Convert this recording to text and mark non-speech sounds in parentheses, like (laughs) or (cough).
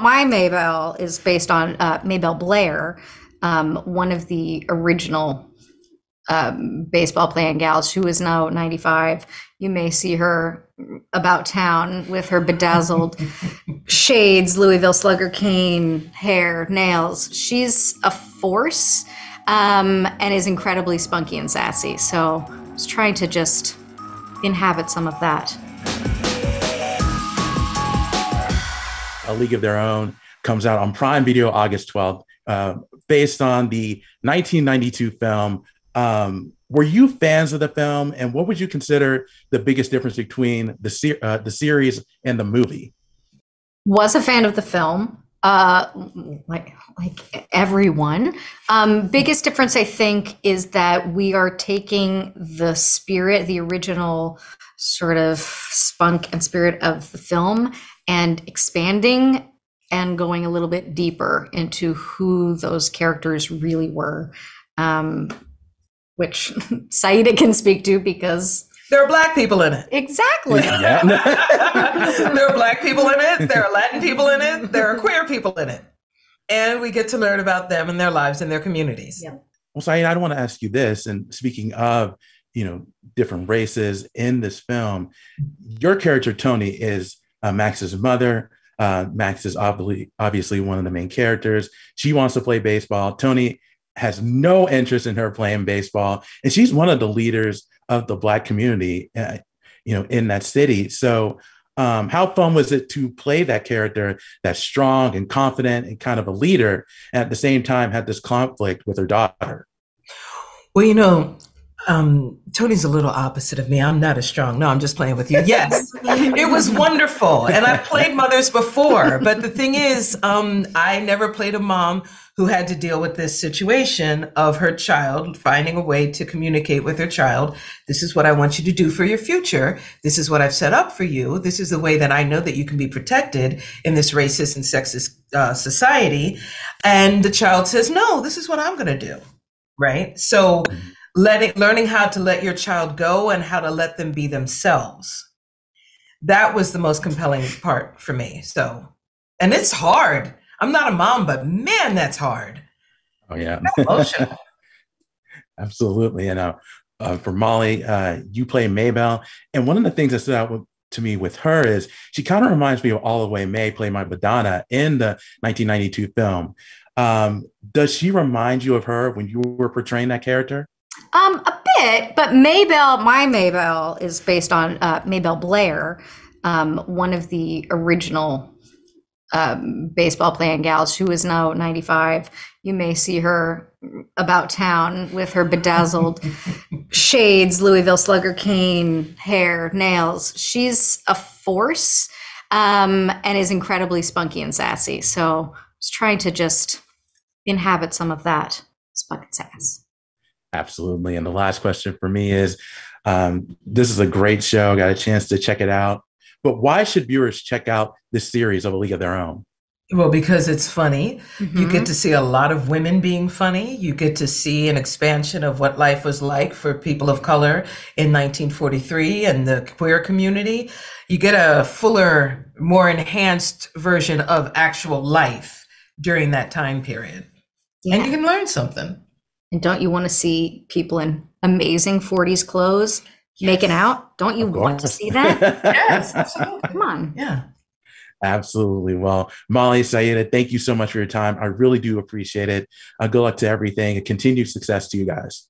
My Maybelle is based on uh, Maybelle Blair, um, one of the original um, baseball playing gals who is now 95. You may see her about town with her bedazzled (laughs) shades, Louisville slugger cane, hair, nails. She's a force um, and is incredibly spunky and sassy. So I was trying to just inhabit some of that. A League of Their Own comes out on Prime Video August 12th, uh, based on the 1992 film. Um, were you fans of the film, and what would you consider the biggest difference between the ser- uh, the series and the movie? Was a fan of the film, uh, like like everyone. Um, biggest difference, I think, is that we are taking the spirit, the original sort of spunk and spirit of the film, and expanding and going a little bit deeper into who those characters really were, um, which (laughs) Saidah can speak to because there are black people in it. Exactly. Yeah. (laughs) (laughs) there are black people in it. There are Latin people in it. There are queer people in it. And we get to learn about them and their lives and their communities. Yeah. Well, Saidah, I want to ask you this. And speaking of, you know, different races in this film, your character, Tony, is uh, Max's mother. Uh, Max is obviously obviously one of the main characters. She wants to play baseball. Tony has no interest in her playing baseball, and she's one of the leaders of the Black community, uh, you know, in that city. So, um, how fun was it to play that character that's strong and confident and kind of a leader, and at the same time had this conflict with her daughter? Well, you know, um, Tony's a little opposite of me. I'm not as strong. No, I'm just playing with you. Yes, it was wonderful. And I've played mothers before. But the thing is, um, I never played a mom who had to deal with this situation of her child finding a way to communicate with her child. This is what I want you to do for your future. This is what I've set up for you. This is the way that I know that you can be protected in this racist and sexist uh, society. And the child says, no, this is what I'm going to do. Right. So, mm-hmm letting learning how to let your child go and how to let them be themselves. That was the most compelling part for me so. And it's hard. I'm not a mom but man that's hard. Oh yeah. Emotional. (laughs) Absolutely. And uh, uh, for molly uh, you play Maybelle. And one of the things that stood out with, to me with her is she kind of reminds me of all the way Mae play my madonna in the 1992 film. Um, does she remind you of her when you were portraying that character um, a bit, but Maybelle, my Maybelle is based on uh, Maybelle Blair, um, one of the original um, baseball playing gals who is now 95. You may see her about town with her bedazzled (laughs) shades, Louisville slugger cane, hair, nails. She's a force um, and is incredibly spunky and sassy. So I was trying to just inhabit some of that spunk and sass. Absolutely. And the last question for me is um, this is a great show. Got a chance to check it out. But why should viewers check out this series of A League of Their Own? Well, because it's funny. Mm-hmm. You get mm-hmm. to see a lot of women being funny. You get to see an expansion of what life was like for people of color in 1943 and the queer community. You get a fuller, more enhanced version of actual life during that time period. Yeah. And you can learn something. And don't you want to see people in amazing 40s clothes yes. making out? Don't you want to see that? yes, (laughs) absolutely. Come on. Yeah. Absolutely. Well, Molly Saidah, thank you so much for your time. I really do appreciate it. Uh, good luck to everything continued success to you guys.